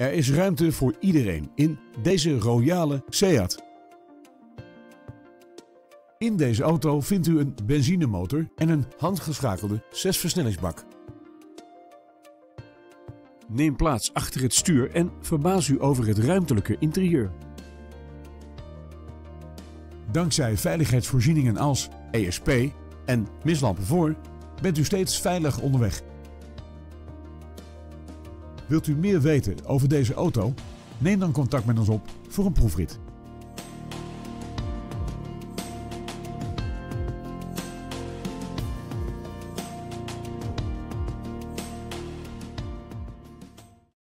Er is ruimte voor iedereen in deze royale Seat. In deze auto vindt u een benzinemotor en een handgeschakelde 6-versnellingsbak. Neem plaats achter het stuur en verbaas u over het ruimtelijke interieur. Dankzij veiligheidsvoorzieningen als ESP en mislampen voor bent u steeds veilig onderweg. Wilt u meer weten over deze auto? Neem dan contact met ons op voor een proefrit.